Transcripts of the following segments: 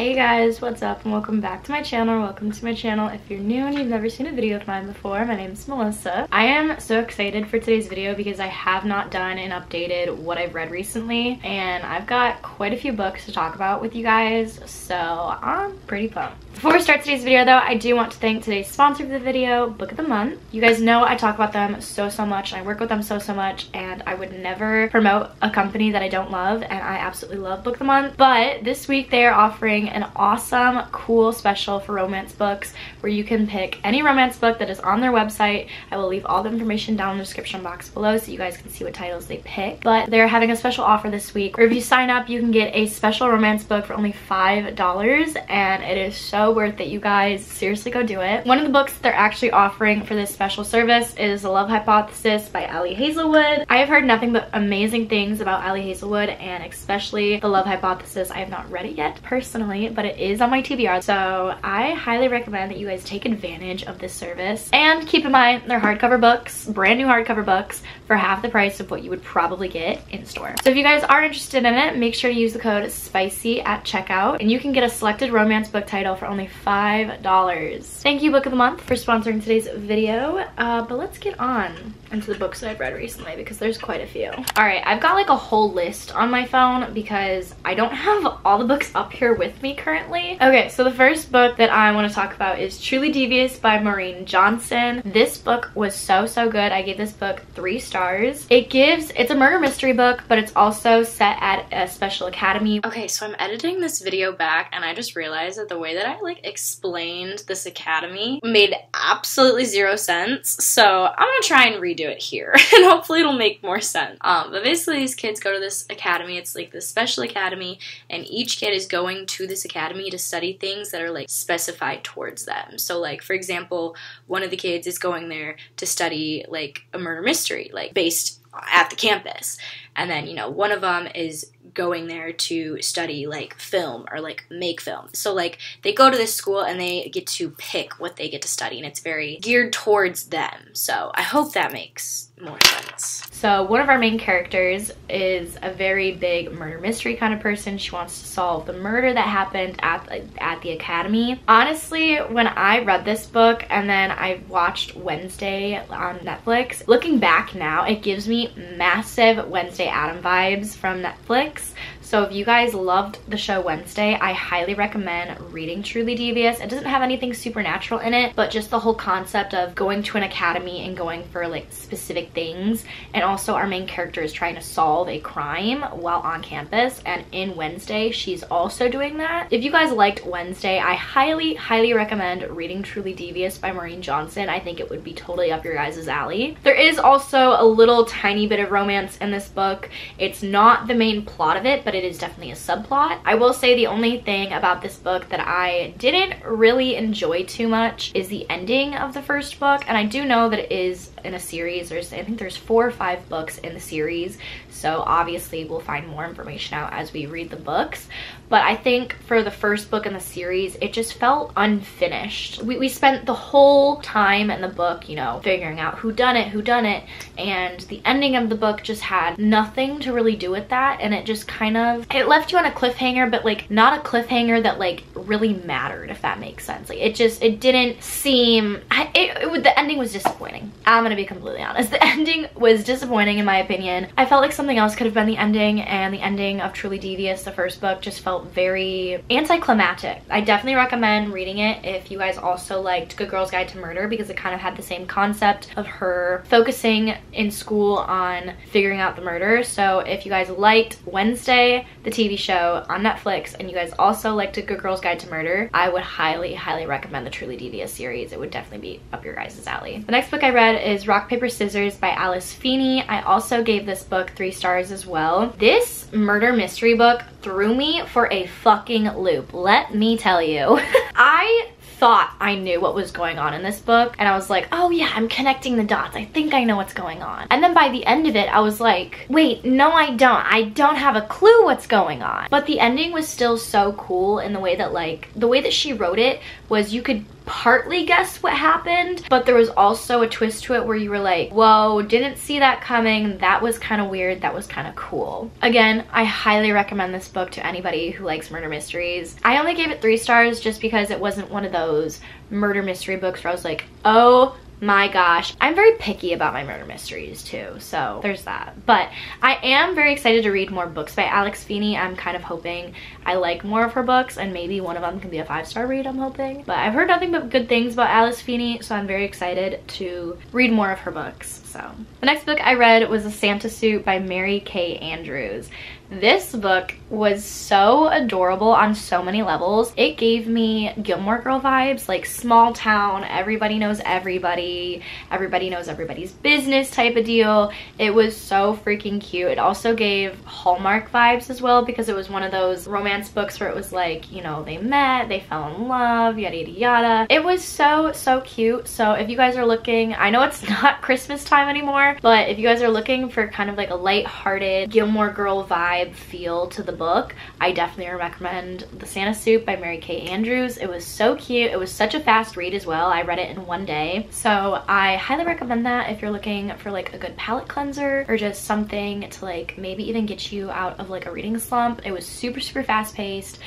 Hey guys, what's up and welcome back to my channel. Welcome to my channel. If you're new and you've never seen a video of mine before, my name is Melissa. I am so excited for today's video because I have not done and updated what I've read recently and I've got quite a few books to talk about with you guys, so I'm pretty pumped. Before we start today's video though, I do want to thank today's sponsor of the video, Book of the Month. You guys know I talk about them so, so much and I work with them so, so much and I would never promote a company that I don't love and I absolutely love Book of the Month. But this week they are offering an awesome, cool special for romance books where you can pick any romance book that is on their website. I will leave all the information down in the description box below so you guys can see what titles they pick. But they're having a special offer this week where if you sign up, you can get a special romance book for only $5 and it is so worth it, you guys. Seriously, go do it. One of the books they're actually offering for this special service is The Love Hypothesis by Ali Hazelwood. I have heard nothing but amazing things about Ali Hazelwood and especially The Love Hypothesis. I have not read it yet personally, but it is on my TBR. So I highly recommend that you guys take advantage of this service. And keep in mind, they're hardcover books, brand new hardcover books for half the price of what you would probably get in store. So if you guys are interested in it, make sure to use the code SPICY at checkout and you can get a selected romance book title for only $5. Thank you Book of the Month for sponsoring today's video, uh, but let's get on into the books that I've read recently because there's quite a few. All right, I've got like a whole list on my phone because I don't have all the books up here with me currently. Okay, so the first book that I want to talk about is Truly Devious by Maureen Johnson. This book was so, so good. I gave this book three stars. It gives, it's a murder mystery book, but it's also set at a special academy. Okay, so I'm editing this video back and I just realized that the way that I like explained this academy made absolutely zero sense. So I'm gonna try and redo it here and hopefully it'll make more sense. Um, but basically these kids go to this academy. It's like this special academy and each kid is going to this academy to study things that are like specified towards them. So like for example, one of the kids is going there to study like a murder mystery, like based at the campus. And then, you know, one of them is going there to study like film or like make film. So like they go to this school and they get to pick what they get to study and it's very geared towards them. So I hope that makes more sense. So one of our main characters is a very big murder mystery kind of person. She wants to solve the murder that happened at the, at the academy. Honestly, when I read this book and then I watched Wednesday on Netflix, looking back now, it gives me massive Wednesday Adam vibes from Netflix. So if you guys loved the show Wednesday, I highly recommend reading Truly Devious. It doesn't have anything supernatural in it, but just the whole concept of going to an academy and going for like specific things. And also our main character is trying to solve a crime while on campus. And in Wednesday, she's also doing that. If you guys liked Wednesday, I highly, highly recommend reading Truly Devious by Maureen Johnson. I think it would be totally up your guys' alley. There is also a little tiny bit of romance in this book. It's not the main plot of it, but it is definitely a subplot. I will say the only thing about this book that I didn't really enjoy too much is the ending of the first book. And I do know that it is in a series. There's, I think there's four or five books in the series. So obviously we'll find more information out as we read the books. But I think for the first book in the series, it just felt unfinished. We, we spent the whole time in the book, you know, figuring out who done it, who done it. And the ending of the book just had nothing to really do with that. And it just kind of, it left you on a cliffhanger, but like not a cliffhanger that like really mattered, if that makes sense. Like it just, it didn't seem, I, it, it, the ending was disappointing. I'm gonna be completely honest. The ending was disappointing in my opinion. I felt like something else could have been the ending and the ending of Truly Devious, the first book, just felt very anticlimactic. I definitely recommend reading it if you guys also liked Good Girl's Guide to Murder because it kind of had the same concept of her focusing in school on figuring out the murder. So if you guys liked Wednesday, the TV show on Netflix, and you guys also liked A Good Girl's Guide to Murder, I would highly, highly recommend the Truly Devious series. It would definitely be up your guys' alley. The next book I read is Rock, Paper, Scissors by Alice Feeney. I also gave this book three stars as well. This murder mystery book threw me for a fucking loop. Let me tell you. I thought I knew what was going on in this book and I was like, oh yeah, I'm connecting the dots. I think I know what's going on. And then by the end of it, I was like, wait, no I don't. I don't have a clue what's going on. But the ending was still so cool in the way that like, the way that she wrote it was you could partly guess what happened, but there was also a twist to it where you were like, whoa, didn't see that coming. That was kind of weird. That was kind of cool. Again, I highly recommend this book to anybody who likes murder mysteries. I only gave it three stars just because it wasn't one of those murder mystery books where I was like, oh my gosh. I'm very picky about my murder mysteries too, so there's that. But I am very excited to read more books by Alice Feeney. I'm kind of hoping I like more of her books and maybe one of them can be a five-star read, I'm hoping. But I've heard nothing but good things about Alice Feeney, so I'm very excited to read more of her books. So the next book I read was A Santa Suit by Mary Kay Andrews. This book was so adorable on so many levels. It gave me Gilmore Girl vibes, like small town, everybody knows everybody, everybody knows everybody's business type of deal. It was so freaking cute. It also gave Hallmark vibes as well because it was one of those romance books where it was like, you know, they met, they fell in love, yada yada yada. It was so, so cute. So if you guys are looking, I know it's not Christmas time anymore, but if you guys are looking for kind of like a light-hearted Gilmore Girl vibe, vibe feel to the book, I definitely recommend The Santa Suit by Mary Kay Andrews. It was so cute. It was such a fast read as well. I read it in one day. So I highly recommend that if you're looking for like a good palate cleanser or just something to like maybe even get you out of like a reading slump. It was super, super fast paced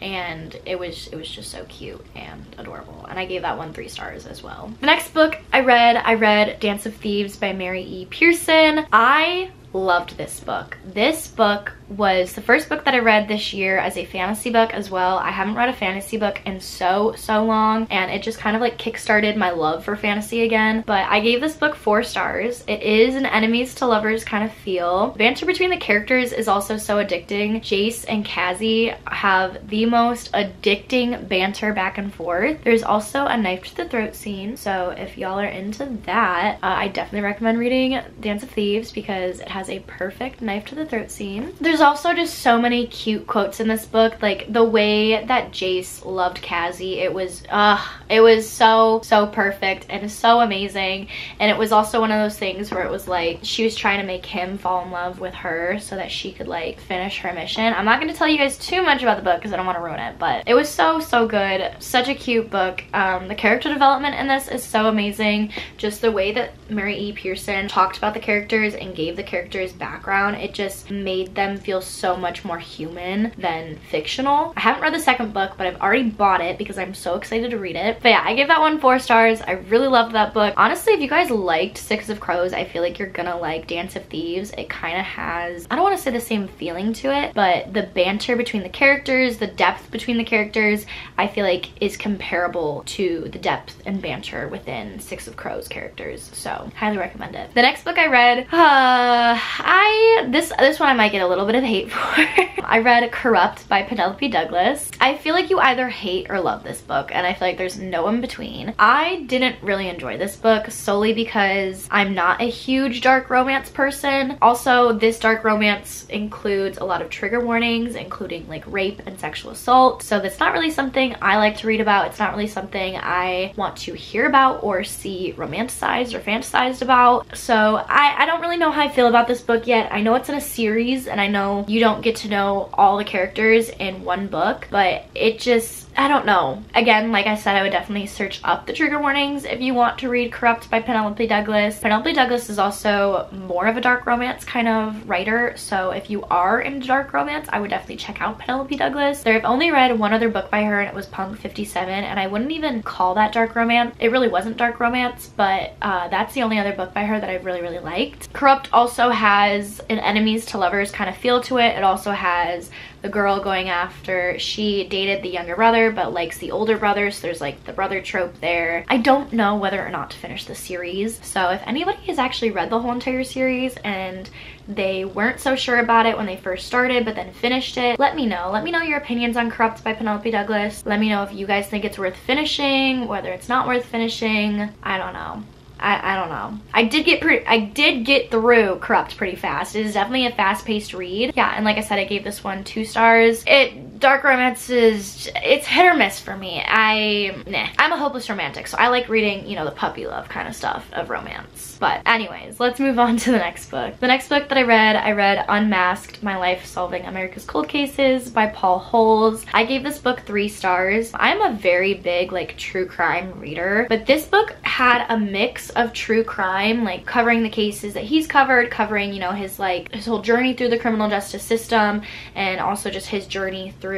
and it was it was just so cute and adorable and I gave that one three stars as well. The next book I read, I read Dance of Thieves by Mary E. Pearson. I loved this book. This book was the first book that I read this year as a fantasy book as well. I haven't read a fantasy book in so, so long and it just kind of like kickstarted my love for fantasy again. But I gave this book four stars. It is an enemies to lovers kind of feel. Banter between the characters is also so addicting. Jase and Kazi have the most addicting banter back and forth. There's also a knife to the throat scene. So if y'all are into that, uh, I definitely recommend reading Dance of Thieves because it has a perfect knife to the throat scene. There's also just so many cute quotes in this book. Like the way that Jase loved Kazi, it was, uh, it was so, so perfect and so amazing. And it was also one of those things where it was like, she was trying to make him fall in love with her so that she could like finish her mission. I'm not going to tell you guys too much about the book because I don't want to ruin it, but it was so, so good. Such a cute book. Um, the character development in this is so amazing. Just the way that Mary E. Pearson talked about the characters and gave the characters background, it just made them feel so much more human than fictional. I haven't read the second book, but I've already bought it because I'm so excited to read it. But yeah, I gave that one four stars. I really loved that book. Honestly, if you guys liked Six of Crows, I feel like you're gonna like Dance of Thieves. It kind of has, I don't want to say the same feeling to it, but the banter between the characters, the depth between the characters, I feel like is comparable to the depth and banter within Six of Crows characters. So highly recommend it. The next book I read, uh, I, this, this one I might get a little bit of hate for. I read Corrupt by Penelope Douglas. I feel like you either hate or love this book and I feel like there's no in between. I didn't really enjoy this book solely because I'm not a huge dark romance person. Also, this dark romance includes a lot of trigger warnings, including like rape and sexual assault. So that's not really something I like to read about. It's not really something I want to hear about or see romanticized or fantasized about. So I, I don't really know how I feel about this book yet. I know it's in a series and I know you don't get to know all the characters in one book, but it just I don't know. Again, like I said, I would definitely search up the trigger warnings if you want to read Corrupt by Penelope Douglas. Penelope Douglas is also more of a dark romance kind of writer, so if you are into dark romance, I would definitely check out Penelope Douglas. There, I've only read one other book by her and it was Punk 57, and I wouldn't even call that dark romance. It really wasn't dark romance, but uh, that's the only other book by her that I've really, really liked. Corrupt also has an enemies to lovers kind of feel to it. It also has the girl going after she dated the younger brother but likes the older brother so there's like the brother trope there i don't know whether or not to finish the series so if anybody has actually read the whole entire series and they weren't so sure about it when they first started but then finished it let me know let me know your opinions on corrupt by penelope douglas let me know if you guys think it's worth finishing whether it's not worth finishing i don't know I, I don't know. I did get pretty, I did get through Corrupt pretty fast. It is definitely a fast-paced read. Yeah, and like I said, I gave this one two stars. It dark romance is, it's hit or miss for me. I, nah. I'm a hopeless romantic, so I like reading, you know, the puppy love kind of stuff of romance. But anyways, let's move on to the next book. The next book that I read, I read Unmasked, My Life Solving America's Cold Cases by Paul Holes. I gave this book three stars. I'm a very big like true crime reader, but this book had a mix of true crime, like covering the cases that he's covered, covering, you know, his like his whole journey through the criminal justice system and also just his journey through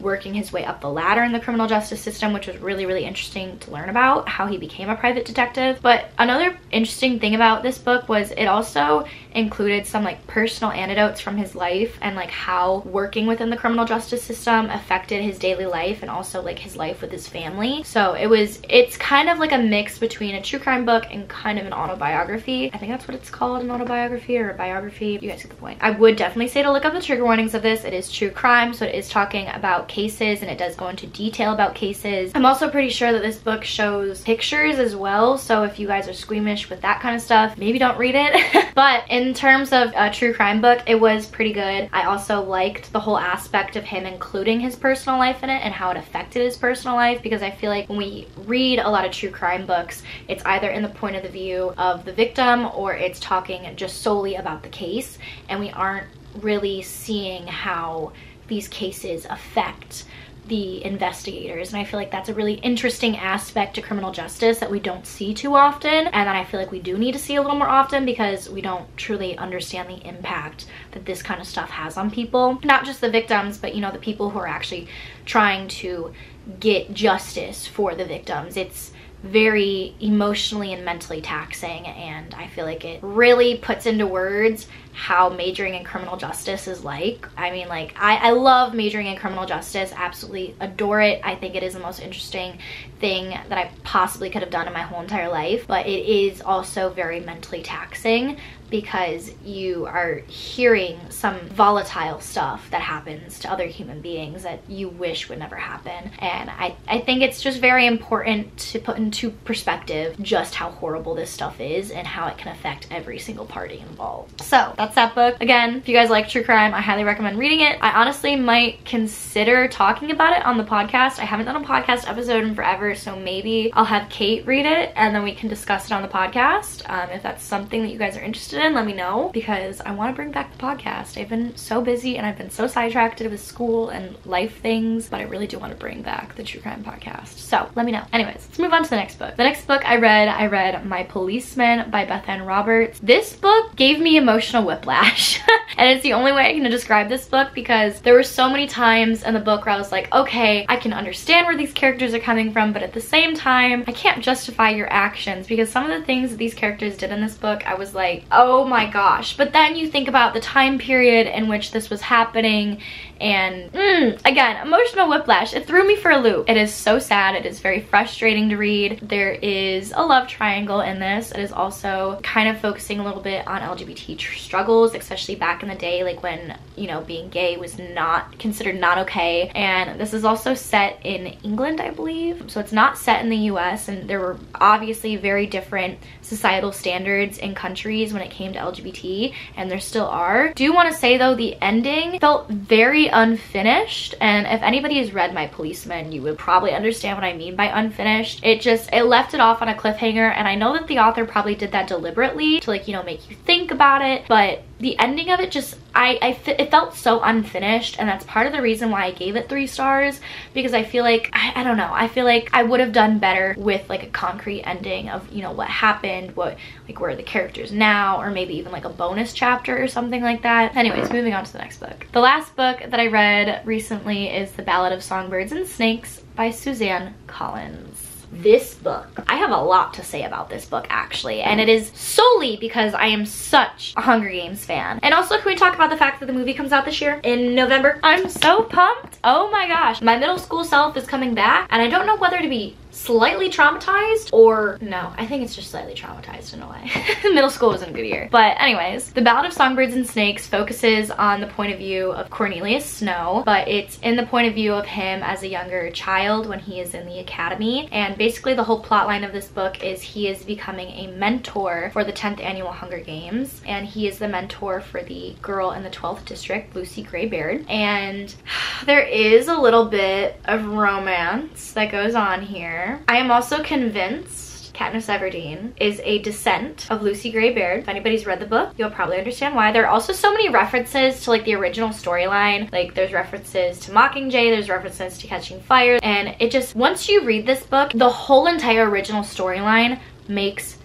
working his way up the ladder in the criminal justice system, which was really, really interesting to learn about how he became a private detective. But another interesting thing about this book was it also included some like personal anecdotes from his life and like how working within the criminal justice system affected his daily life and also like his life with his family. So it was, it's kind of like a mix between a true crime book and kind of an autobiography. I think that's what it's called, an autobiography or a biography. You guys get the point. I would definitely say to look up the trigger warnings of this. It is true crime, so it is talking about cases and it does go into detail about cases. I'm also pretty sure that this book shows pictures as well, so if you guys are squeamish with that kind of stuff, maybe don't read it. but in terms of a true crime book, it was pretty good. I also liked the whole aspect of him including his personal life in it and how it affected his personal life because I feel like when we read a lot of true crime books, it's either in the point of the view of the victim or it's talking just solely about the case and we aren't really seeing how these cases affect the investigators. And I feel like that's a really interesting aspect to criminal justice that we don't see too often. And that I feel like we do need to see a little more often because we don't truly understand the impact that this kind of stuff has on people. Not just the victims but you know the people who are actually trying to get justice for the victims. It's very emotionally and mentally taxing and I feel like it really puts into words how majoring in criminal justice is like. I mean like I, I love majoring in criminal justice, absolutely adore it. I think it is the most interesting thing that I possibly could have done in my whole entire life but it is also very mentally taxing because you are hearing some volatile stuff that happens to other human beings that you wish would never happen. And I, I think it's just very important to put into perspective just how horrible this stuff is and how it can affect every single party involved. So that's that book. Again, if you guys like true crime, I highly recommend reading it. I honestly might consider talking about it on the podcast. I haven't done a podcast episode in forever, so maybe I'll have Kate read it and then we can discuss it on the podcast. Um, if that's something that you guys are interested in, let me know because I want to bring back the podcast. I've been so busy and I've been so sidetracked with school and life things, but I really do want to bring back the true crime podcast. So let me know. Anyways, let's move on to the next book. The next book I read, I read My Policeman by Bethan Roberts. This book gave me emotional whiplash. and it's the only way I can describe this book because there were so many times in the book where I was like, okay, I can understand where these characters are coming from, but at the same time, I can't justify your actions because some of the things that these characters did in this book, I was like, oh my gosh. But then you think about the time period in which this was happening and mm, again, emotional whiplash. It threw me for a loop. It is so sad. It is very frustrating to read. There is a love triangle in this. It is also kind of focusing a little bit on LGBT struggles, especially back in the day, like when, you know, being gay was not considered not okay. And this is also set in England, I believe. So it's not set in the US and there were obviously very different societal standards in countries when it came to LGBT and there still are. Do want to say though, the ending felt very unfinished and if anybody has read My Policeman you would probably understand what I mean by unfinished. It just, it left it off on a cliffhanger and I know that the author probably did that deliberately to like, you know, make you think about it but the ending of it just I, I it felt so unfinished and that's part of the reason why I gave it three stars because I feel like I, I don't know I feel like I would have done better with like a concrete ending of you know what happened what like where are the characters now or maybe even like a bonus chapter or something like that. Anyways moving on to the next book. The last book that I read recently is the Ballad of Songbirds and Snakes by Suzanne Collins this book. I have a lot to say about this book actually, and it is solely because I am such a Hunger Games fan. And also, can we talk about the fact that the movie comes out this year in November? I'm so pumped. Oh my gosh. My middle school self is coming back, and I don't know whether to be slightly traumatized or no, I think it's just slightly traumatized in a way. Middle school wasn't a good year. But anyways, The Ballad of Songbirds and Snakes focuses on the point of view of Cornelius Snow, but it's in the point of view of him as a younger child when he is in the academy. And basically the whole plot line of this book is he is becoming a mentor for the 10th annual Hunger Games. And he is the mentor for the girl in the 12th district, Lucy Gray Baird. And there is a little bit of romance that goes on here. I am also convinced Katniss Everdeen is a descent of Lucy Gray Baird. If anybody's read the book, you'll probably understand why. There are also so many references to like the original storyline. Like there's references to Mockingjay, there's references to Catching Fire, and it just, once you read this book, the whole entire original storyline makes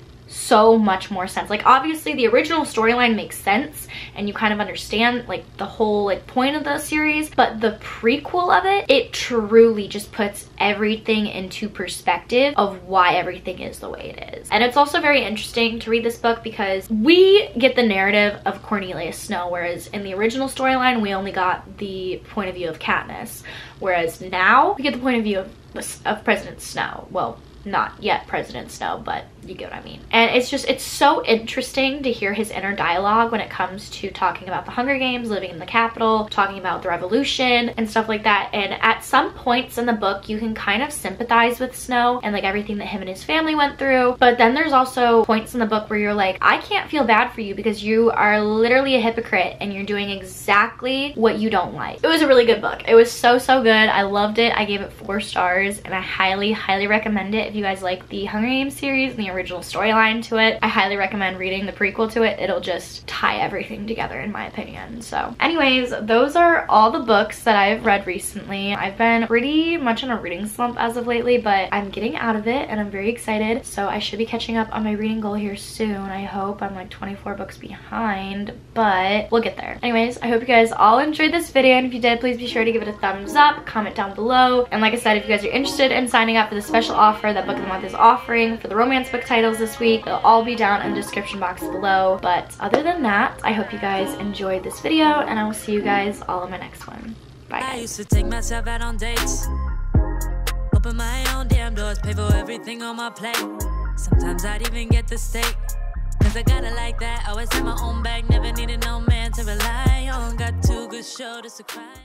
so much more sense. Like obviously the original storyline makes sense and you kind of understand like the whole like point of the series, but the prequel of it, it truly just puts everything into perspective of why everything is the way it is. And it's also very interesting to read this book because we get the narrative of Cornelius Snow, whereas in the original storyline, we only got the point of view of Katniss. Whereas now we get the point of view of, of President Snow. Well, not yet President Snow, but you get what I mean. And it's just, it's so interesting to hear his inner dialogue when it comes to talking about the Hunger Games, living in the Capitol, talking about the revolution and stuff like that. And at some points in the book, you can kind of sympathize with Snow and like everything that him and his family went through. But then there's also points in the book where you're like, I can't feel bad for you because you are literally a hypocrite and you're doing exactly what you don't like. It was a really good book. It was so, so good. I loved it. I gave it four stars and I highly, highly recommend it you guys like the Hunger Games series and the original storyline to it. I highly recommend reading the prequel to it. It'll just tie everything together in my opinion. So anyways, those are all the books that I've read recently. I've been pretty much in a reading slump as of lately, but I'm getting out of it and I'm very excited. So I should be catching up on my reading goal here soon. I hope I'm like 24 books behind, but we'll get there. Anyways, I hope you guys all enjoyed this video. And if you did, please be sure to give it a thumbs up, comment down below. And like I said, if you guys are interested in signing up for the special offer that Book of the Month is offering for the romance book titles this week. They'll all be down in the description box below. But other than that, I hope you guys enjoyed this video and I will see you guys all in my next one. Bye guys. I used to take myself out on dates. Open my own damn doors, pay for everything on my plate. Sometimes I'd even get the steak. Cause I got like that. Always my own bag, never needed no man to rely on. Got two good shoulders to cry.